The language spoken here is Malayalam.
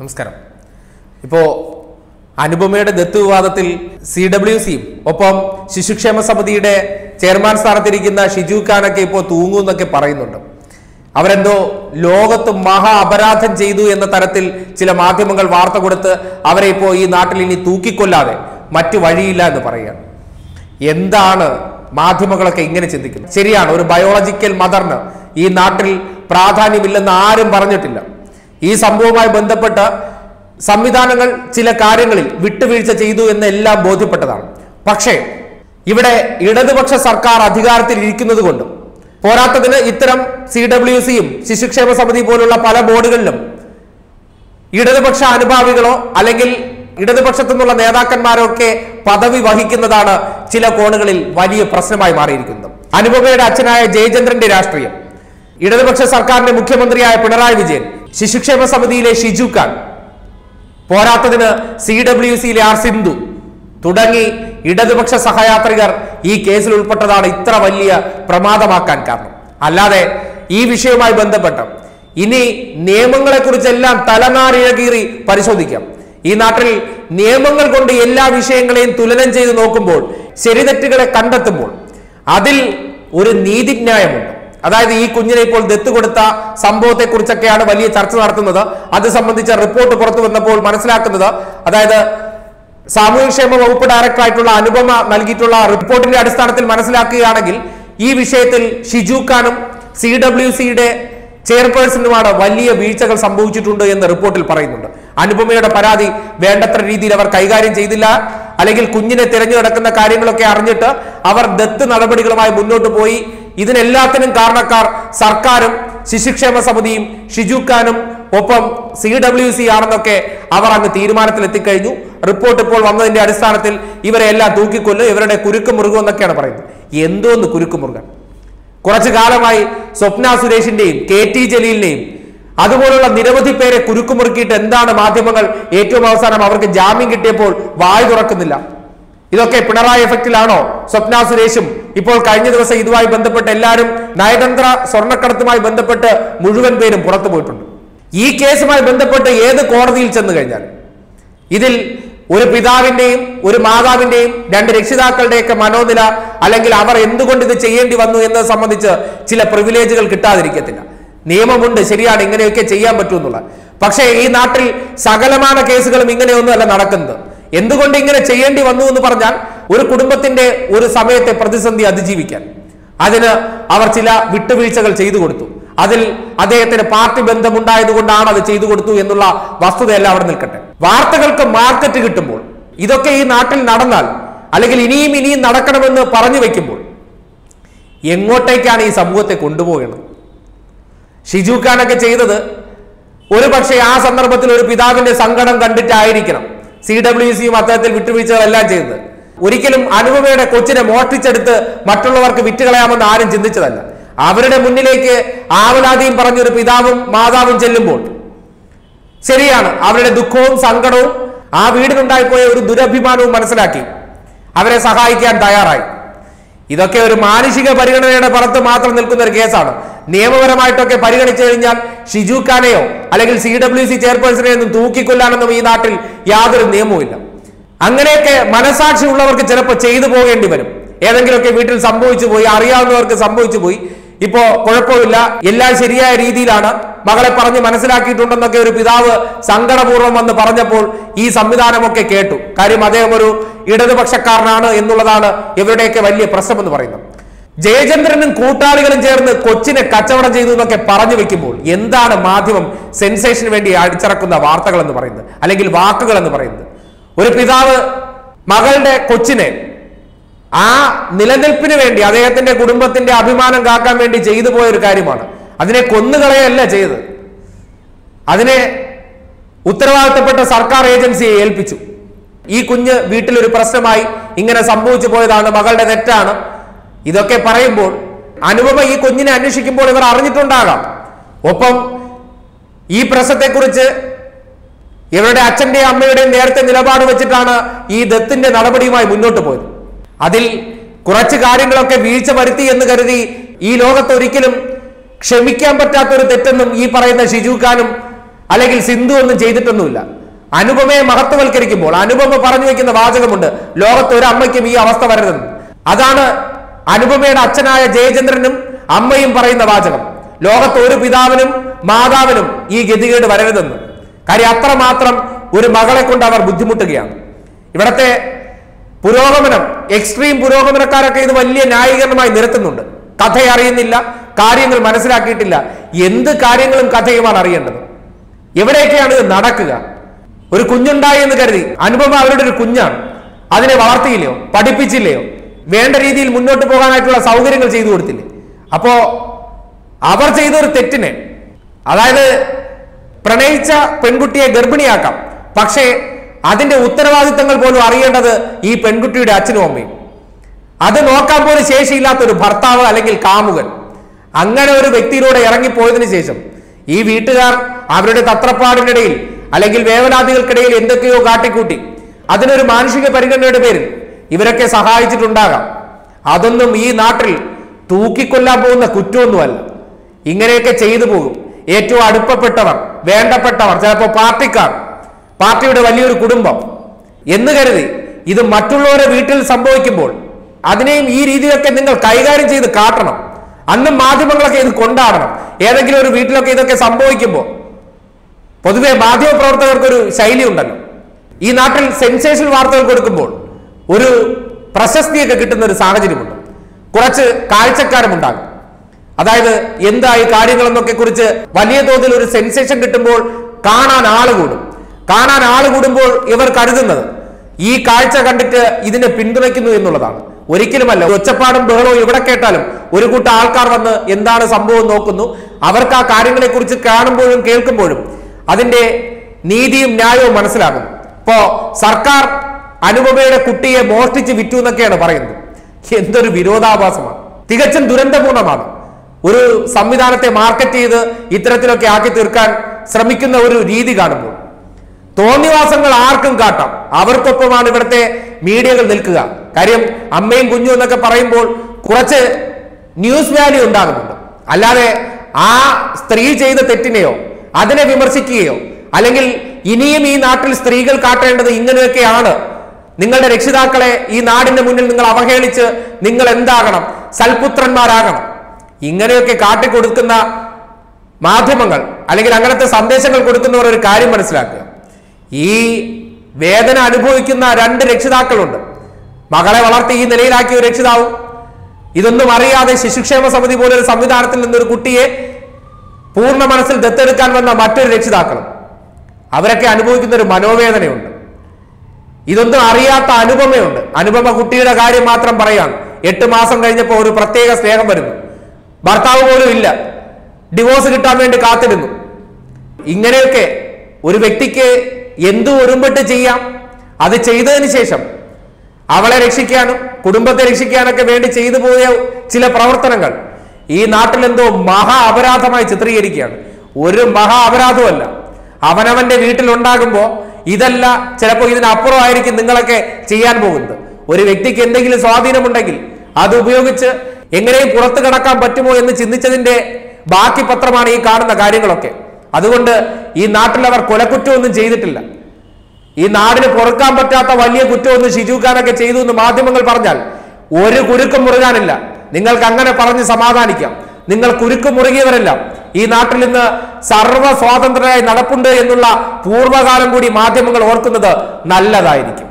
നമസ്കാരം. ഇപ്പോ അനുപമയുടെ ദത്ത് വിവാദത്തിൽ സി ഡബ്ല്യു സിയും ഒപ്പം ശിശുക്ഷേമ സമിതിയുടെ ചെയർമാൻ സ്ഥാനത്തിരിക്കുന്ന ഷിജു ഖാനൊക്കെ ഇപ്പോൾ തൂങ്ങും എന്നൊക്കെ പറയുന്നുണ്ട്. അവരെന്തോ ലോകത്ത് മഹാ അപരാധം ചെയ്തു എന്ന തരത്തിൽ ചില മാധ്യമങ്ങൾ വാർത്ത കൊടുത്ത് അവരെ ഇപ്പോൾ ഈ നാട്ടിൽ ഇനി തൂക്കിക്കൊല്ലാതെ മറ്റു വഴിയില്ല എന്ന് പറയുകയാണ്. എന്താണ് മാധ്യമങ്ങളൊക്കെ ഇങ്ങനെ ചിന്തിക്കുന്നത്? ശരിയാണ് ഒരു ബയോളജിക്കൽ മദറിന് ഈ നാട്ടിൽ പ്രാധാന്യമില്ലെന്ന് ആരും പറഞ്ഞിട്ടില്ല. ഈ സംഭവവുമായി ബന്ധപ്പെട്ട് സംവിധാനങ്ങൾ ചില കാര്യങ്ങളിൽ വിട്ടുവീഴ്ച ചെയ്തു എന്ന് എല്ലാം ബോധ്യപ്പെട്ടതാണ്. പക്ഷേ ഇവിടെ ഇടതുപക്ഷ സർക്കാർ അധികാരത്തിൽ ഇരിക്കുന്നത് കൊണ്ടും പോരാത്തതിന് ഇത്തരം സി ഡബ്ല്യു സിയും ശിശുക്ഷേമ സമിതി പോലുള്ള പല ബോർഡുകളിലും ഇടതുപക്ഷ അനുഭാവികളോ അല്ലെങ്കിൽ ഇടതുപക്ഷത്തു നിന്നുള്ള നേതാക്കന്മാരോ ഒക്കെ പദവി വഹിക്കുന്നതാണ് ചില കോണുകളിൽ വലിയ പ്രശ്നമായി മാറിയിരിക്കുന്നത്. അനുപമയുടെ അച്ഛനായ ജയചന്ദ്രന്റെ രാഷ്ട്രീയം ഇടതുപക്ഷ സർക്കാരിന്റെ മുഖ്യമന്ത്രിയായ പിണറായി വിജയൻ ശിശുക്ഷേമ സമിതിയിലെ ഷിജു ഖാൻ. പോരാത്തതിന് സി ഡബ്ല്യു സിയിലെ ആർ സിന്ധു. തുടങ്ങി ഇടതുപക്ഷ സഹയാത്രികർ ഈ കേസിൽ ഉൾപ്പെട്ടതാണ് ഇത്ര വലിയ പ്രമാദമാക്കാൻ കാരണം. അല്ലാതെ ഈ വിഷയവുമായി ബന്ധപ്പെട്ട് ഇനി നിയമങ്ങളെക്കുറിച്ചെല്ലാം തലനാരിഴകീറി പരിശോധിക്കാം. ഈ നാട്ടിൽ നിയമങ്ങൾ കൊണ്ട് എല്ലാ വിഷയങ്ങളെയും തുലനം ചെയ്ത് നോക്കുമ്പോൾ ശരിതെറ്റുകളെ കണ്ടെത്തുമ്പോൾ അതിൽ ഒരു നീതിന്യായമുണ്ട്. അതായത് ഈ കുഞ്ഞിനെ ഇപ്പോൾ ദത്ത് കൊടുത്ത സംഭവത്തെ കുറിച്ചൊക്കെയാണ് വലിയ ചർച്ച നടത്തുന്നത്. അത് സംബന്ധിച്ച റിപ്പോർട്ട് പുറത്തു വന്നപ്പോൾ മനസ്സിലാക്കുന്നത് അതായത് സാമൂഹ്യക്ഷേമ വകുപ്പ് ഡയറക്ടറായിട്ടുള്ള അനുപമ നൽകിയിട്ടുള്ള റിപ്പോർട്ടിന്റെ അടിസ്ഥാനത്തിൽ മനസ്സിലാക്കുകയാണെങ്കിൽ ഈ വിഷയത്തിൽ ഷിജു ഖാനും സി ഡബ്ല്യു സിയുടെ ചെയർപേഴ്സണുമാണ് വലിയ വീഴ്ചകൾ സംഭവിച്ചിട്ടുണ്ട് എന്ന് റിപ്പോർട്ടിൽ പറയുന്നുണ്ട്. അനുപമയുടെ പരാതി വേണ്ടത്ര രീതിയിൽ അവർ കൈകാര്യം ചെയ്തില്ല. അല്ലെങ്കിൽ കുഞ്ഞിനെ തിരഞ്ഞു നടക്കുന്ന കാര്യങ്ങളൊക്കെ അറിഞ്ഞിട്ട് അവർ ദത്ത് നടപടികളുമായി മുന്നോട്ട് പോയി. ഇതിനെല്ലാത്തിനും കാരണക്കാർ സർക്കാരും ശിശുക്ഷേമ സമിതിയും ഷിജു ഖാനും ഒപ്പം സി ഡബ്ല്യു സി ആണെന്നൊക്കെ അവർ അങ്ങ് തീരുമാനത്തിൽ എത്തിക്കഴിഞ്ഞു റിപ്പോർട്ട് ഇപ്പോൾ വന്നതിന്റെ അടിസ്ഥാനത്തിൽ ഇവരെ എല്ലാം തൂക്കിക്കൊല്ലും ഇവരുടെ കുരുക്ക് മുറുകും എന്നൊക്കെയാണ് പറയുന്നത്. എന്തോന്ന് കുരുക്ക് മുറുകൻ? കുറച്ചു കാലമായി സ്വപ്ന സുരേഷിന്റെയും കെ ടി ജലീലിന്റെയും അതുപോലുള്ള നിരവധി പേരെ കുരുക്കുമുറുക്കിയിട്ട് എന്താണ് മാധ്യമങ്ങൾ ഏറ്റവും അവസാനം അവർക്ക് ജാമ്യം കിട്ടിയപ്പോൾ വായ് തുറക്കുന്നില്ല. ഇതൊക്കെ പിണറായി എഫക്റ്റിലാണോ? സ്വപ്ന സുരേഷും ഇപ്പോൾ കഴിഞ്ഞ ദിവസം ഇതുമായി ബന്ധപ്പെട്ട് എല്ലാവരും നയതന്ത്ര സ്വർണക്കടത്തുമായി ബന്ധപ്പെട്ട് മുഴുവൻ പേരും പുറത്തു പോയിട്ടുണ്ട്. ഈ കേസുമായി ബന്ധപ്പെട്ട് ഏത് കോടതിയിൽ ചെന്ന് കഴിഞ്ഞാൽ ഇതിൽ ഒരു പിതാവിന്റെയും ഒരു മാതാവിന്റെയും രണ്ട് രക്ഷിതാക്കളുടെയൊക്കെ മനോനില അല്ലെങ്കിൽ അവർ എന്തുകൊണ്ട് ഇത് ചെയ്യേണ്ടി വന്നു എന്നത് സംബന്ധിച്ച് ചില പ്രിവിലേജുകൾ കിട്ടാതിരിക്കത്തില്ല. നിയമമുണ്ട് ശരിയാണ് ഇങ്ങനെയൊക്കെ ചെയ്യാൻ പറ്റുമെന്നുള്ള പക്ഷേ ഈ നാട്ടിൽ സകലമാന കേസുകളും ഇങ്ങനെയൊന്നുമല്ല നടക്കുന്നത്. എന്തുകൊണ്ട് ഇങ്ങനെ ചെയ്യേണ്ടി വന്നു എന്ന് പറഞ്ഞാൽ ഒരു കുടുംബത്തിന്റെ ഒരു സമയത്തെ പ്രതിസന്ധി അതിജീവിക്കാൻ. അതിന് അവർ ചില വിട്ടുവീഴ്ചകൾ ചെയ്തു കൊടുത്തു. അതിൽ അദ്ദേഹത്തിന് പാർട്ടി ബന്ധമുണ്ടായതുകൊണ്ടാണ് അത് ചെയ്തു കൊടുത്തു എന്നുള്ള വസ്തുതയെല്ലാം അവിടെ നിൽക്കട്ടെ. വാർത്തകൾക്ക് മാർക്കറ്റ് കിട്ടുമ്പോൾ ഇതൊക്കെ ഈ നാട്ടിൽ നടന്നാൽ അല്ലെങ്കിൽ ഇനിയും ഇനിയും നടക്കണമെന്ന് പറഞ്ഞു വെക്കുമ്പോൾ എങ്ങോട്ടേക്കാണ് ഈ സമൂഹത്തെ കൊണ്ടുപോകുന്നത് ഷിജു ഖാനൊക്കെ ചെയ്തത് ഒരു പക്ഷേ ആ സന്ദർഭത്തിൽ ഒരു പിതാവിന്റെ സങ്കടം കണ്ടിട്ടായിരിക്കണം. സി ഡബ്ല്യു സിയും അത്തരത്തിൽ വിട്ടുവീഴ്ചകളെല്ലാം ചെയ്യുന്നത് ഒരിക്കലും അനുപമയുടെ കൊച്ചിനെ മോഷ്ടിച്ചെടുത്ത് മറ്റുള്ളവർക്ക് വിറ്റുകളയാമെന്ന് ആരും ചിന്തിച്ചതല്ല. അവരുടെ മുന്നിലേക്ക് ആവലാതിയും പറഞ്ഞൊരു പിതാവും മാതാവും ചെല്ലുമ്പോൾ ശരിയാണ് അവരുടെ ദുഃഖവും സങ്കടവും ആ വീടിനുണ്ടായിപ്പോയ ഒരു ദുരഭിമാനവും മനസ്സിലാക്കി. അവരെ സഹായിക്കാൻ തയ്യാറായി. ഇതൊക്കെ ഒരു മാനുഷിക പരിഗണനയുടെ പുറത്ത് മാത്രം നിൽക്കുന്ന ഒരു കേസാണ്. നിയമപരമായിട്ടൊക്കെ പരിഗണിച്ചു കഴിഞ്ഞാൽ ഷിജു ഖാനെയോ അല്ലെങ്കിൽ സി ഡബ്ല്യു സി ചെയർപേഴ്സണെ ഒന്നും തൂക്കിക്കൊല്ലാനൊന്നും ഈ നാട്ടിൽ യാതൊരു നിയമവുമില്ല അങ്ങനെയൊക്കെ മനസാക്ഷി ഉള്ളവർക്ക് ചിലപ്പോൾ ചെയ്തു പോകേണ്ടി വരും. ഏതെങ്കിലുമൊക്കെ വീട്ടിൽ സംഭവിച്ചു പോയി അറിയാവുന്നവർക്ക് സംഭവിച്ചു പോയി. ഇപ്പോ കുഴപ്പമില്ല. എല്ലാം ശരിയായ രീതിയിലാണ്. മകളെ പറഞ്ഞ് മനസ്സിലാക്കിയിട്ടുണ്ടെന്നൊക്കെ ഒരു പിതാവ് സങ്കടപൂർവം വന്ന് പറഞ്ഞപ്പോൾ ഈ സംവിധാനമൊക്കെ കേട്ടു. കാര്യം അദ്ദേഹം ഒരു ഇടതുപക്ഷക്കാരനാണ് എന്നുള്ളതാണ് ഇവരുടെയൊക്കെ വലിയ പ്രശ്നം എന്ന് പറയുന്നത്. ജയചന്ദ്രനും കൂട്ടാളികളും ചേർന്ന് കൊച്ചിനെ കച്ചവടം ചെയ്തു എന്നൊക്കെ പറഞ്ഞു വെക്കുമ്പോൾ എന്താണ് മാധ്യമം സെൻസേഷന് വേണ്ടി അടിച്ചിറക്കുന്ന വാർത്തകൾ എന്ന് പറയുന്നത്? അല്ലെങ്കിൽ വാക്കുകൾ എന്ന് പറയുന്നത്? ഒരു പിതാവ് മകളുടെ കൊച്ചിനെ ആ നിലനിൽപ്പിന് വേണ്ടി അദ്ദേഹത്തിന്റെ കുടുംബത്തിന്റെ അഭിമാനം കാക്കാൻ വേണ്ടി ചെയ്തു പോയ ഒരു കാര്യമാണ്. അതിനെ കൊന്നുകളയല്ല ചെയ്തത് അതിനെ ഉത്തരവാദിത്തപ്പെട്ട സർക്കാർ ഏജൻസിയെ ഏൽപ്പിച്ചു. ഈ കുഞ്ഞ് വീട്ടിലൊരു പ്രശ്നമായി ഇങ്ങനെ സംഭവിച്ചു പോയതാണ് മകളുടെ തെറ്റാണ്. ഇതൊക്കെ പറയുമ്പോൾ അനുപമ ഈ കുഞ്ഞിനെ അന്വേഷിക്കുമ്പോൾ ഇവർ അറിഞ്ഞിട്ടുണ്ടാകാം. ഒപ്പം ഈ പ്രശ്നത്തെക്കുറിച്ച് ഇവരുടെ അച്ഛന്റെയും അമ്മയുടെയും നേരത്തെ നിലപാട് വെച്ചിട്ടാണ് ഈ ദത്തിന്റെ നടപടിയുമായി മുന്നോട്ട് പോയത്. അതിൽ കുറച്ച് കാര്യങ്ങളൊക്കെ വീഴ്ച വരുത്തി എന്ന് കരുതി ഈ ലോകത്ത് ഒരിക്കലും ക്ഷമിക്കാൻ പറ്റാത്തൊരു തെറ്റൊന്നും ഈ പറയുന്ന ഷിജു ഖാനും അല്ലെങ്കിൽ സിന്ധു ഒന്നും ചെയ്തിട്ടൊന്നുമില്ല. അനുപമയെ മഹത്വവൽക്കരിക്കുമ്പോൾ അനുപമ പറഞ്ഞു വെക്കുന്ന വാചകമുണ്ട് ലോകത്ത് ഒരു അമ്മയ്ക്കും ഈ അവസ്ഥ വരരുതെന്ന്. അതാണ് അനുപമയുടെ അച്ഛനായ ജയചന്ദ്രനും അമ്മയും പറയുന്ന വാചകം. ലോകത്ത് ഒരു പിതാവിനും മാതാവിനും ഈ ഗതികേട് വരരുതെന്ന്. കാര്യം അത്രമാത്രം ഒരു മകളെ കൊണ്ട് അവർ ബുദ്ധിമുട്ടുകയാണ്. ഇവിടത്തെ പുരോഗമനം എക്സ്ട്രീം പുരോഗമനക്കാരൊക്കെ ഇത് വലിയ ന്യായീകരണമായി നിരത്തുന്നുണ്ട്. കഥ അറിയുന്നില്ല കാര്യങ്ങൾ മനസ്സിലാക്കിയിട്ടില്ല. എന്ത് കാര്യങ്ങളും കഥയുമാണ് അറിയേണ്ടത്? എവിടെയൊക്കെയാണ് ഇത് നടക്കുക? ഒരു കുഞ്ഞുണ്ടായി എന്ന് കരുതി. അനുപമ അവരുടെ ഒരു കുഞ്ഞാണ്. അതിനെ വളർത്തിയില്ലയോ? പഠിപ്പിച്ചില്ലയോ? വേണ്ട രീതിയിൽ മുന്നോട്ട് പോകാനായിട്ടുള്ള സൗകര്യങ്ങൾ ചെയ്തു കൊടുത്തില്ലേ? അപ്പോ അവർ ചെയ്ത ഒരു തെറ്റിനെ അതായത് പ്രണയിച്ച പെൺകുട്ടിയെ ഗർഭിണിയാക്കാം. പക്ഷേ അതിന്റെ ഉത്തരവാദിത്തങ്ങൾ പോലും അറിയേണ്ടത് ഈ പെൺകുട്ടിയുടെ അച്ഛനും അമ്മയും. അത് നോക്കാൻ പോലും ശേഷിയില്ലാത്ത ഒരു ഭർത്താവ് അല്ലെങ്കിൽ കാമുകൻ. അങ്ങനെ ഒരു വ്യക്തിയിലൂടെ ഇറങ്ങിപ്പോയതിനു ശേഷം ഈ വീട്ടുകാർ അവരുടെ തത്രപ്പാടിനിടയിൽ അല്ലെങ്കിൽ വേവലാതികൾക്കിടയിൽ എന്തൊക്കെയോ കാട്ടിക്കൂട്ടി. അതിനൊരു മാനുഷിക പരിഗണനയുടെ പേരിൽ ഇവരൊക്കെ സഹായിച്ചിട്ടുണ്ടാകാം. അതൊന്നും ഈ നാട്ടിൽ തൂക്കിക്കൊല്ലാൻ പോകുന്ന കുറ്റമൊന്നുമല്ല. ഇങ്ങനെയൊക്കെ ചെയ്തു പോകും. ഏറ്റവും അടുപ്പപ്പെട്ടവർ വേണ്ടപ്പെട്ടവർ ചിലപ്പോൾ പാർട്ടിക്കാർ പാർട്ടിയുടെ വലിയൊരു കുടുംബം എന്ന് കരുതി ഇത് മറ്റുള്ളവരുടെ വീട്ടിൽ സംഭവിക്കുമ്പോൾ അതിനെയും ഈ രീതിയിലൊക്കെ നിങ്ങൾ കൈകാര്യം ചെയ്ത് കാട്ടണം. അന്നും മാധ്യമങ്ങളൊക്കെ ഇത് കൊണ്ടാടണം. ഏതെങ്കിലും ഒരു വീട്ടിലൊക്കെ ഇതൊക്കെ സംഭവിക്കുമ്പോൾ പൊതുവെ മാധ്യമ പ്രവർത്തകർക്കൊരു ശൈലി ഉണ്ടല്ലോ ഈ നാട്ടിൽ സെൻസേഷൻ വാർത്തകൾ കൊടുക്കുമ്പോൾ ഒരു പ്രശസ്തിയൊക്കെ കിട്ടുന്ന ഒരു സാഹചര്യമുണ്ട്. കുറച്ച് കാഴ്ചക്കാരുമുണ്ടാകും. അതായത് എന്തായി കാര്യങ്ങളെന്നൊക്കെ കുറിച്ച് വലിയ തോതിൽ ഒരു സെൻസേഷൻ കിട്ടുമ്പോൾ കാണാൻ ആൾ കൂടും. കാണാൻ ആൾ കൂടുമ്പോൾ ഇവർ കരുതുന്നത് ഈ കാഴ്ച കണ്ടിട്ട് ഇതിനെ പിന്തുണയ്ക്കുന്നു എന്നുള്ളതാണ്. ഒരിക്കലുമല്ല. ഒച്ചപ്പാടും ബഹളവും എവിടെ കേട്ടാലും ഒരു കൂട്ടം ആൾക്കാർ വന്ന് എന്താണ് സംഭവം നോക്കുന്നു. അവർക്ക് ആ കാര്യങ്ങളെ കുറിച്ച് കാണുമ്പോഴും കേൾക്കുമ്പോഴും അതിന്റെ നീതിയും ന്യായവും മനസ്സിലാകും. ഇപ്പോ സർക്കാർ അനുപമയുടെ കുട്ടിയെ മോഷ്ടിച്ച് വിറ്റു എന്നൊക്കെയാണ് പറയുന്നത്. എന്തൊരു വിരോധാഭാസമാണ്. തികച്ചും ദുരന്തപൂർണമാണ്. ഒരു സംവിധാനത്തെ മാർക്കറ്റ് ചെയ്ത് ഇത്തരത്തിലൊക്കെ ആക്കി തീർക്കാൻ ശ്രമിക്കുന്ന ഒരു രീതി കാണുമ്പോൾ. തോന്നിവാസങ്ങൾ ആർക്കും കാട്ടാം. അവർക്കൊപ്പമാണ് ഇവിടുത്തെ മീഡിയകൾ നിൽക്കുക. കാര്യം അമ്മയും കുഞ്ഞും എന്നൊക്കെ പറയുമ്പോൾ കുറച്ച് ന്യൂസ് വാല്യൂ ഉണ്ടാകുന്നുണ്ട്. അല്ലാതെ ആ സ്ത്രീ ചെയ്ത തെറ്റിനെയോ അതിനെ വിമർശിക്കുകയോ അല്ലെങ്കിൽ ഇനിയും ഈ നാട്ടിൽ സ്ത്രീകൾ കാട്ടേണ്ടത് ഇങ്ങനെയൊക്കെയാണ് നിങ്ങളുടെ രക്ഷിതാക്കളെ ഈ നാടിന്റെ മുന്നിൽ നിങ്ങൾ അവഹേളിച്ച് നിങ്ങൾ എന്താകണം? സൽപുത്രന്മാരാകണം. ഇങ്ങനെയൊക്കെ കാട്ടിക്കൊടുക്കുന്ന മാധ്യമങ്ങൾ അല്ലെങ്കിൽ അങ്ങനത്തെ സന്ദേശങ്ങൾ കൊടുക്കുന്നവർ ഒരു കാര്യം മനസ്സിലാക്കുക. ഈ വേദന അനുഭവിക്കുന്ന രണ്ട് രക്ഷിതാക്കളുണ്ട്. മകളെ വളർത്തി ഈ നിലയിലാക്കിയ ഒരു രക്ഷിതാവും. ഇതൊന്നും അറിയാതെ ശിശുക്ഷേമ സമിതി പോലൊരു സംവിധാനത്തിൽ നിന്നൊരു കുട്ടിയെ പൂർണ മനസ്സിൽ ദത്തെടുക്കാൻ വന്ന മറ്റൊരു രക്ഷിതാക്കളും. അവരൊക്കെ അനുഭവിക്കുന്ന ഒരു മനോവേദനയുണ്ട്. ഇതൊന്നും അറിയാത്ത അനുപമയുണ്ട്. അനുപമ കുട്ടിയുടെ കാര്യം മാത്രം പറയാണ്. എട്ട് മാസം കഴിഞ്ഞപ്പോൾ ഒരു പ്രത്യേക സ്നേഹം വരുന്നു. ഭർത്താവ് പോലും ഇല്ല. ഡിവോഴ്സ് കിട്ടാൻ വേണ്ടി കാത്തിരുന്നു. ഇങ്ങനെയൊക്കെ ഒരു വ്യക്തിക്ക് എന്തു ഒരുമ്പിട്ട് ചെയ്യാം? അത് ചെയ്തതിന് ശേഷം അവളെ രക്ഷിക്കാനും കുടുംബത്തെ രക്ഷിക്കാനൊക്കെ വേണ്ടി ചെയ്തു പോയ ചില പ്രവർത്തനങ്ങൾ ഈ നാട്ടിലെന്തോ മഹാ അപരാധമായി ചിത്രീകരിക്കുകയാണ്. ഒരു മഹാ അപരാധമല്ല അവനവന്റെ വീട്ടിലുണ്ടാകുമ്പോ ഇതല്ല ചിലപ്പോൾ ഇതിനപ്പുറമായിരിക്കും നിങ്ങളൊക്കെ ചെയ്യാൻ പോകുന്നത്. ഒരു വ്യക്തിക്ക് എന്തെങ്കിലും സ്വാധീനമുണ്ടെങ്കിൽ അത് ഉപയോഗിച്ച് എങ്ങനെയും പുറത്തു കടക്കാൻ പറ്റുമോ എന്ന് ചിന്തിച്ചതിന്റെ ബാക്കി പത്രമാണ് ഈ കാണുന്ന കാര്യങ്ങളൊക്കെ. അതുകൊണ്ട് ഈ നാട്ടിൽ അവർ കൊലക്കുറ്റമൊന്നും ചെയ്തിട്ടില്ല. ഈ നാടിന് പൊറുക്കാൻ പറ്റാത്ത വലിയ കുറ്റമൊന്ന് ഷിജു ഖാനൊക്കെ ചെയ്തു എന്ന് മാധ്യമങ്ങൾ പറഞ്ഞാൽ ഒരു കുരുക്കം മുറുകാനില്ല. നിങ്ങൾക്ക് അങ്ങനെ പറഞ്ഞ് സമാധാനിക്കാം. നിങ്ങൾ കുരുക്ക് മുറുകിയവരെല്ലാം ഈ നാട്ടിൽ ഇന്ന് സർവ സ്വാതന്ത്ര്യരായി നടപ്പുണ്ട് എന്നുള്ള പൂർവകാലം കൂടി മാധ്യമങ്ങൾ ഓർക്കുന്നത് നല്ലതായിരിക്കും.